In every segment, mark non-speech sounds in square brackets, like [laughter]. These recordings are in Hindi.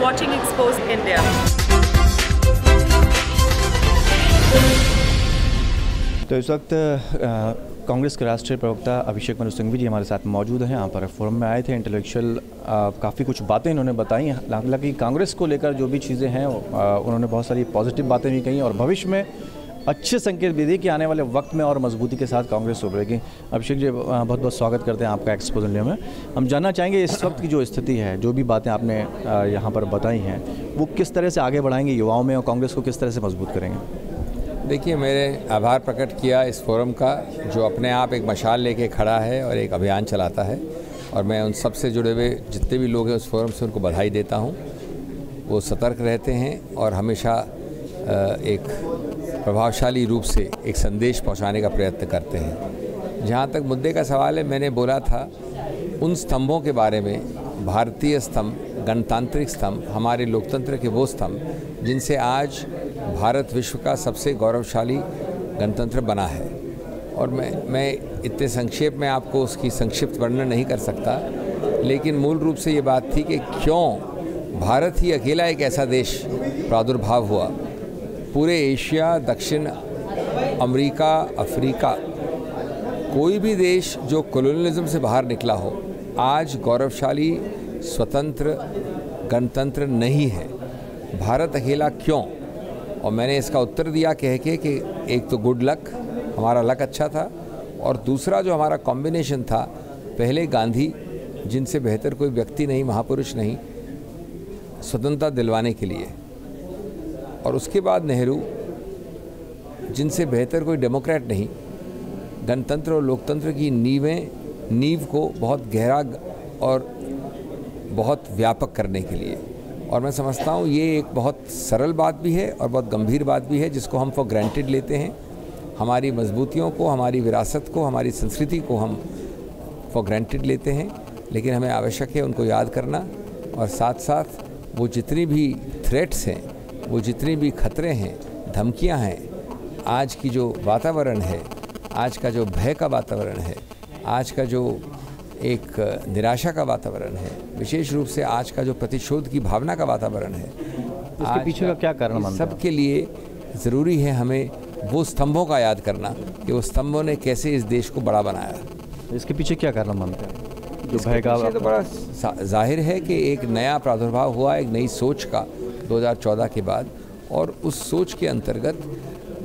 Watching Exposed India. तो इस वक्त कांग्रेस के राष्ट्रीय प्रवक्ता अभिषेक मनु सिंघवी जी हमारे साथ मौजूद हैं यहाँ पर फोरम में आए थे इंटेलेक्चुअल काफ़ी कुछ बातें इन्होंने बताई हालाँकि कांग्रेस को लेकर जो भी चीज़ें हैं उन्होंने बहुत सारी पॉजिटिव बातें भी कही और भविष्य में अच्छे संकेत भी दिए कि आने वाले वक्त में और मजबूती के साथ कांग्रेस उभरेगी। अभिषेक जी बहुत बहुत स्वागत करते हैं आपका एक्सपोज इंडिया में। हम जानना चाहेंगे इस वक्त की जो स्थिति है, जो भी बातें आपने यहाँ पर बताई हैं, वो किस तरह से आगे बढ़ाएँगे युवाओं में और कांग्रेस को किस तरह से मज़बूत करेंगे? देखिए मेरे आभार प्रकट किया इस फोरम का, जो अपने आप एक मशाल लेके खड़ा है और एक अभियान चलाता है। और मैं उन सबसे जुड़े हुए जितने भी लोग हैं उस फोरम से उनको बधाई देता हूँ। वो सतर्क रहते हैं और हमेशा एक प्रभावशाली रूप से एक संदेश पहुँचाने का प्रयत्न करते हैं। जहाँ तक मुद्दे का सवाल है, मैंने बोला था, उन स्तंभों के बारे में, भारतीय स्तंभ, गणतांत्रिक स्तंभ, हमारे लोकतंत्र के वो स्तंभ, जिनसे आज भारत विश्व का सबसे गौरवशाली गणतंत्र बना है। और मैं मैं इतने संक्षेप में आपको उसकी संक्षिप्त वर्णन नहीं कर सकता, लेकिन मूल रूप से ये बात थी कि क्यों भारत ही अकेला एक ऐसा देश प्रादुर्भाव हुआ। पूरे एशिया, दक्षिण अमेरिका, अफ्रीका, कोई भी देश जो कोलोनियलिज्म से बाहर निकला हो, आज गौरवशाली, स्वतंत्र, गणतंत्र नहीं है। भारत अकेला क्यों? और मैंने इसका उत्तर दिया कह के कि एक तो गुड लक हमारा लक अच्छा था, और दूसरा जो हमारा कॉम्बिनेशन था, पहले गांधी, जिनसे बेहतर कोई व्यक्ति नहीं, महापुरुष नहीं, स्वतंत्रता दिलवाने के लिए। और उसके बाद नेहरू, जिनसे बेहतर कोई डेमोक्रेट नहीं, गणतंत्र और लोकतंत्र की नींवें, नींव को बहुत गहरा और बहुत व्यापक करने के लिए। और मैं समझता हूँ ये एक बहुत सरल बात भी है और बहुत गंभीर बात भी है, जिसको हम फॉर ग्रांटेड लेते हैं। हमारी मजबूतियों को, हमारी विरासत को, हमारी संस्कृति को हम फॉर ग्रांटेड लेते हैं, लेकिन हमें आवश्यक है उनको याद करना। और साथ साथ वो जितनी भी थ्रेट्स हैं वो जितनी भी खतरे हैं धमकियाँ हैं आज की जो वातावरण है आज का जो भय का वातावरण है आज का जो एक निराशा का वातावरण है विशेष रूप से आज का जो प्रतिशोध की भावना का वातावरण है इसके पीछे का क्या कारण सबके लिए ज़रूरी है हमें वो स्तंभों का याद करना कि वो स्तंभों ने कैसे इस देश को बड़ा बनाया। इसके पीछे क्या कारण मानते हैं? जो भय का तो बड़ा ज़ाहिर है कि एक नया प्रादुर्भाव हुआ एक नई सोच का 2014 के बाद और उस सोच के अंतर्गत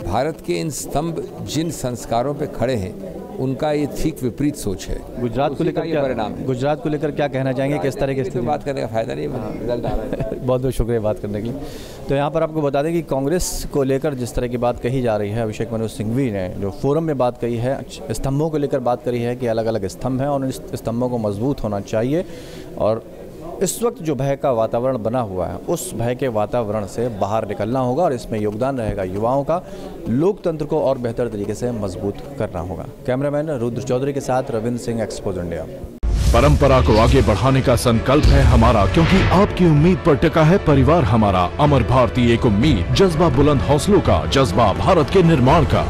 भारत के इन स्तंभ जिन संस्कारों पर खड़े हैं उनका ये ठीक विपरीत सोच है। गुजरात को लेकर क्या परिणाम है। गुजरात को लेकर क्या कहना चाहेंगे? किस तरह के बात करने का फ़ायदा नहीं रिज़ल्ट आ रहा है। [laughs] बहुत बहुत शुक्रिया बात करने के लिए। तो यहाँ पर आपको बता दें कि कांग्रेस को लेकर जिस तरह की बात कही जा रही है अभिषेक मनोज सिंघवी ने जो फोरम में बात कही है स्तंभों को लेकर बात करी है कि अलग अलग स्तंभ हैं और उन स्तंभों को मज़बूत होना चाहिए और इस वक्त जो भय का वातावरण बना हुआ है, उस भय के वातावरण से बाहर निकलना होगा और इसमें योगदान रहेगा युवाओं का। लोकतंत्र को और बेहतर तरीके से मज़बूत करना होगा। कैमरामैन रुद्र चौधरी के साथ रविंद्र सिंह एक्सपोज इंडिया परंपरा को आगे बढ़ाने का संकल्प है हमारा, क्योंकि आपकी उम्मीद पर टिका है परिवार हमारा। अमर भारतीय एक उम्मीद, जज्बा बुलंद हौसलों का, जज्बा भारत के निर्माण का।